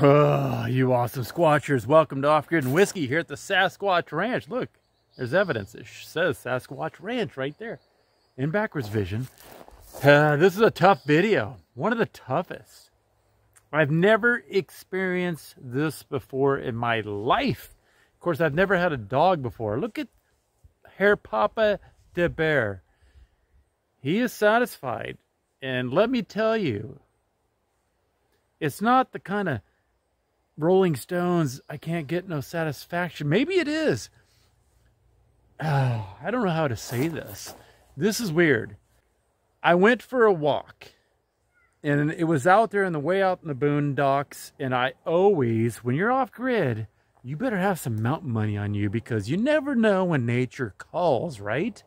Oh, you awesome squatchers. Welcome to Off Grid and Whiskey here at the Sasquatch Ranch. Look, there's evidence. It says Sasquatch Ranch right there in backwards vision. Uh, this is a tough video. One of the toughest. I've never experienced this before in my life. Of course, I've never had a dog before. Look at Herr Papa de Bear. He is satisfied. And let me tell you, it's not the kind of Rolling Stones, I can't get no satisfaction. Maybe it is. Oh, I don't know how to say this. This is weird. I went for a walk and it was out there in the way out in the boondocks. And I always, when you're off grid, you better have some mountain money on you because you never know when nature calls, right?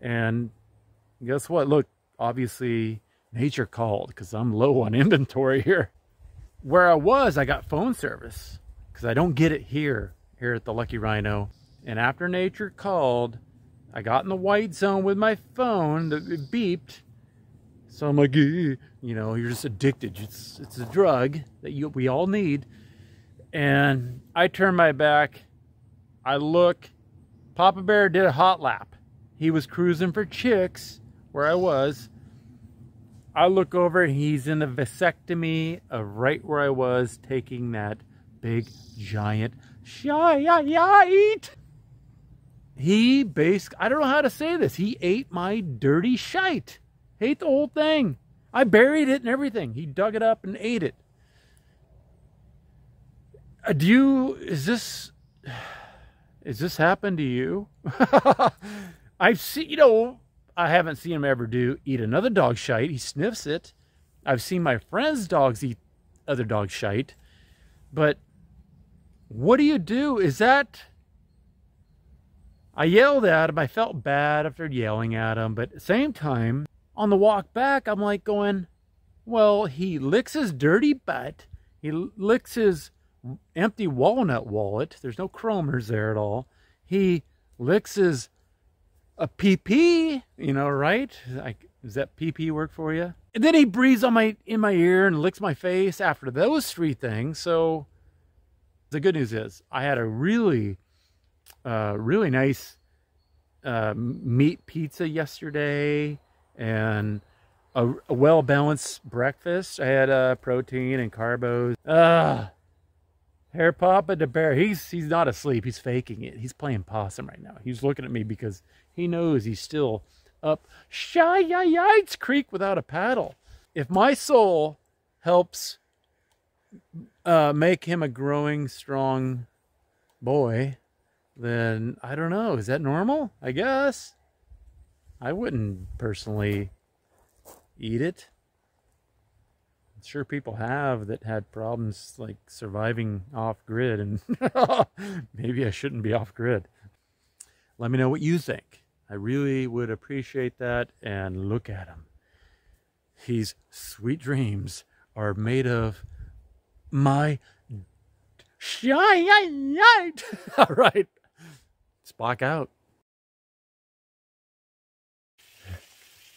And guess what? Look, obviously nature called because I'm low on inventory here where I was, I got phone service because I don't get it here, here at the Lucky Rhino. And after nature called, I got in the white zone with my phone, it beeped. So I'm like, you know, you're just addicted. It's, it's a drug that you, we all need. And I turn my back, I look, Papa Bear did a hot lap. He was cruising for chicks where I was I look over, he's in the vasectomy of right where I was taking that big giant shite. He basically, I don't know how to say this. He ate my dirty shite. Ate the whole thing. I buried it and everything. He dug it up and ate it. Uh, do you, is this, is this happened to you? I've seen, you know, I haven't seen him ever do eat another dog shite. He sniffs it. I've seen my friends' dogs eat other dog shite. But what do you do? Is that I yelled at him. I felt bad after yelling at him, but at the same time, on the walk back, I'm like going, well, he licks his dirty butt. He licks his empty walnut wallet. There's no chromers there at all. He licks his a PP, you know, right? Like, does that PP work for you? And then he breathes on my in my ear and licks my face after those three things. So the good news is I had a really, uh, really nice uh, meat pizza yesterday and a, a well balanced breakfast. I had uh, protein and carbos. Ah, Herr Papa de Bear, he's he's not asleep. He's faking it. He's playing possum right now. He's looking at me because he knows he's still up shy yites creek without a paddle. If my soul helps uh, make him a growing strong boy, then I don't know. Is that normal? I guess. I wouldn't personally eat it sure people have that had problems like surviving off grid and maybe I shouldn't be off grid. Let me know what you think. I really would appreciate that and look at him. His sweet dreams are made of my shine. All right. Spock out.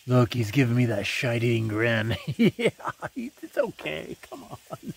Look, he's giving me that shite-eating grin. yeah, it's okay. Come on.